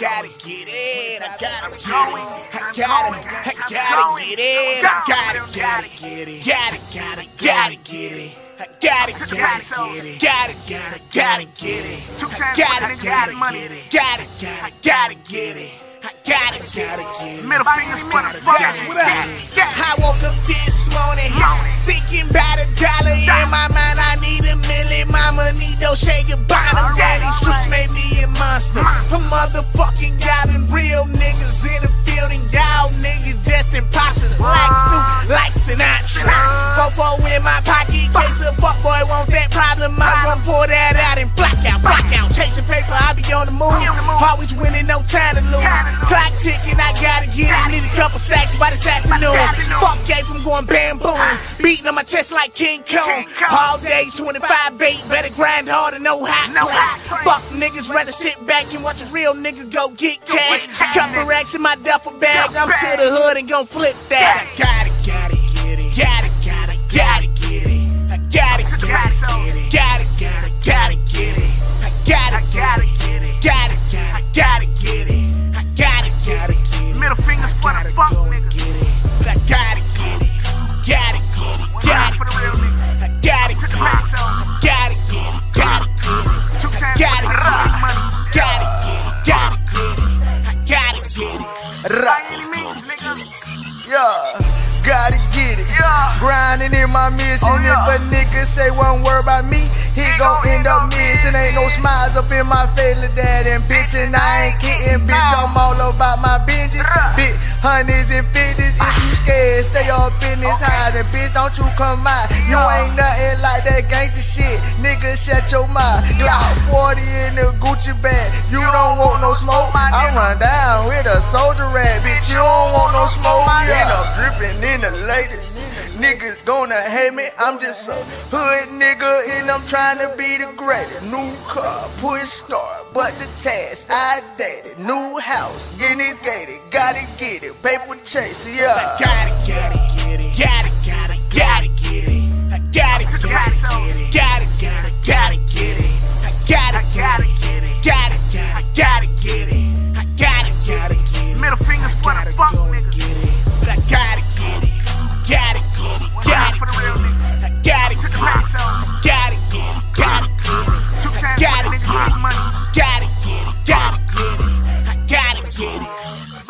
gotta get it. I gotta get it. I gotta, I gotta get it. I gotta, gotta get it. Gotta, gotta, gotta get it. I gotta, gotta get it. Gotta, gotta, gotta get it. I gotta, gotta get it. Gotta, gotta, gotta get it. I gotta, gotta get it. Middle fingers, motherfuckers. I woke up this morning thinking about a dollar in my mind. Your bottom. Daddy streets made me a monster. A motherfucking goblin. Real niggas in the field and y'all niggas just imposters. Black suit like Sinatra. Fofo in out. Chasing paper, I be on the move. Always winning, no time to lose. Clock ticking, I gotta get it. Need a couple stacks by this afternoon. Fuck Gabe, I'm going bamboo. Beating on my chest like King Kong. All day, 25 bait. Better grind hard and know hot place. Fuck niggas, rather sit back and watch a real nigga go get cash. Couple racks in my duffel bag. I'm to the hood and gon' flip that. I gotta, gotta get it. Gotta, gotta, gotta get it. I gotta, gotta get it. Gotta, gotta, gotta Yeah, gotta get it. Yeah. Grinding in my mission. Oh, yeah. If a nigga say one word about me, he gon' end up missing. Ain't no smiles up in my face, little dad and bitch. And I ain't kidding, bitch. I'm all about my binges. Yeah. Big hundreds and fifties. If you scared, stay ah. up in this house. And bitch, don't you come out. You ain't nothing like that gangster shit. Nigga, shut your mouth. Glock 40 in the Gucci bag. You don't want no smoke. I run down with a soldier latest. Niggas gonna hate me, I'm just a hood nigga and I'm trying to be the greatest. New car, push start, but the task I dated. New house, in it gated, gotta get it, paper chase, yeah. Gotta, gotta get it, gotta, gotta, gotta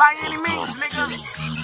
by any means, nigga.